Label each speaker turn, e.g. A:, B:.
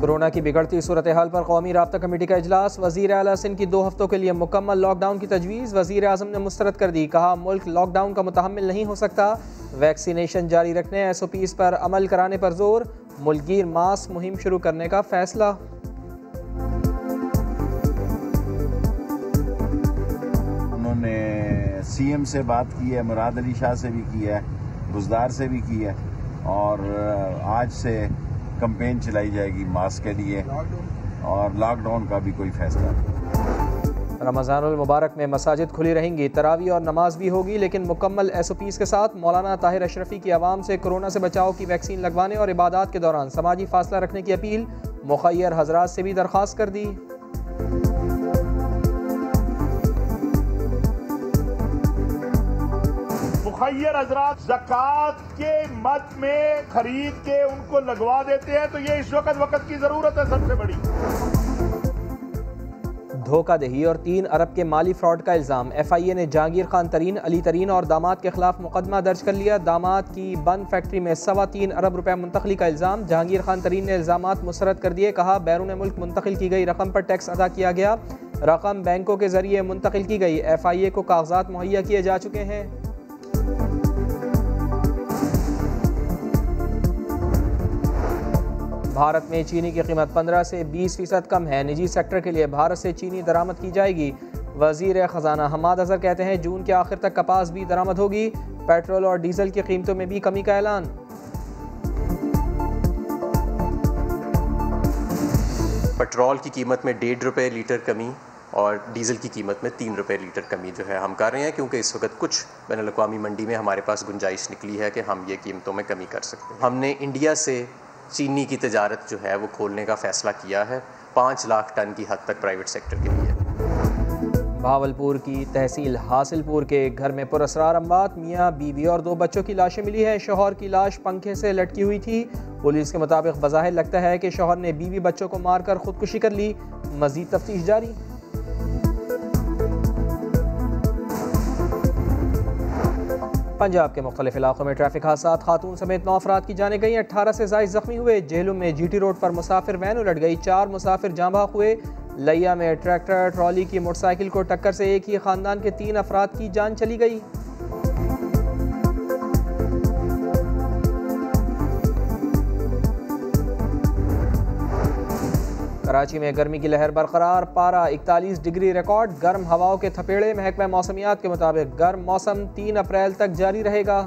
A: Corona की बिगड़ती सूरत हाल पर कौमी रबता कमेटी का अजलास वजी अला सिंध की दो हफ्तों के लिए मुकम्मल लॉकडाउन की तजवीज़। वज़ीर अजम ने मुस्तरद कर दी, कहा, मुल्क लॉकडाउन का मुतहमल नहीं हो सकता। वैक्सीनेशन जारी रखने एस ओ पीज़ पर अमल कराने पर ज़ोर। मुल्कगीर मास्क मुहिम शुरू करने का फैसला।
B: उन्होंने सी एम से बात की है, मुराद अली शाह से भी की है बुजदार से भी की है। और आज से कंपेन चलाई जाएगी मास्क के लिए और लॉकडाउन का भी कोई फैसला नहीं।
A: रमज़ान मुबारक में मसाजिद खुली रहेंगी, तरावी और नमाज़ भी होगी, लेकिन मुकम्मल एस ओ पीज़ के साथ मौलाना ताहिर अशरफी की आवाम से कोरोना से बचाव की वैक्सीन लगवाने और इबादत के दौरान समाजी फासला रखने की अपील मुखैर हजरात से भी दरख्वास्त कर दी।
C: मुखैर हजरात जक़ात के मत में खरीद के उनको लगवा देते हैं तो ये इस वक्त वक्त की ज़रूरत है सबसे बड़ी।
A: धोखा दही और तीन अरब के माली फ्रॉड का इल्ज़ाम। एफ़ आई ए ने जहांगीर खान तरीन, अली तरीन और दामाद के खिलाफ मुकदमा दर्ज कर लिया। दामाद की बंद फैक्ट्री में सवा तीन अरब रुपए मुंतकली का इल्ज़ाम। जहांगीर खान तरीन ने इल्ज़ाम मुसरद कर दिए, कहा, बैरून मुल्क मुंतकिल की गई रकम पर टैक्स अदा किया गया। रकम बैंकों के ज़रिए मुंतकिल की गई। एफ़ आई ए को कागजात मुहैया किए जा चुके हैं। भारत में चीनी की कीमत 15 से 20 फ़ीसद कम है। निजी सेक्टर के लिए भारत से चीनी दरामद की जाएगी। वज़ीर ख़जाना हमाद अजहर कहते हैं, जून के आखिर तक कपास भी दरामद होगी। पेट्रोल और डीजल की कीमतों में भी कमी का ऐलान।
D: पेट्रोल की कीमत में डेढ़ रुपये लीटर कमी और डीज़ल की कीमत में तीन रुपये लीटर कमी जो है हम कर रहे हैं, क्योंकि इस वक्त कुछ बैन अवी मंडी में हमारे पास गुंजाइश निकली है कि हम ये कीमतों में कमी कर सकते हैं। हमने इंडिया से चीनी की तजारत जो है वो खोलने का फ़ैसला किया है, पाँच लाख टन की हद तक प्राइवेट सेक्टर के लिए।
A: भावलपुर की तहसील हासिलपुर के घर में पुरसरार अम्बात मियाँ, बीवी और दो बच्चों की लाशें मिली है। शोहर की लाश पंखे से लटकी हुई थी। पुलिस के मुताबिक बज़ाहिर लगता है कि शोहर ने बीवी बच्चों को मारकर खुदकुशी कर ली। मजीद तफ्तीश जारी। पंजाब के मुख्तलिफ़ इलाकों में ट्रैफ़िक हादसा खातून समेत नौ अफराद की जाने गई। अट्ठारह से जायद जख्मी हुए। जेलों में जी टी रोड पर मुसाफिर वैन उलट गई। चार मुसाफिर जाँ हुए। लिया में ट्रैक्टर, ट्रॉली की मोटरसाइकिल को टक्कर से एक ही खानदान के तीन अफराद की जान चली गई। कराची में गर्मी की लहर बरकरार, पारा इकतालीस डिग्री रिकॉर्ड, गर्म हवाओं के थपेड़े, महकमा मौसमियात के मुताबिक गर्म मौसम तीन अप्रैल तक जारी रहेगा।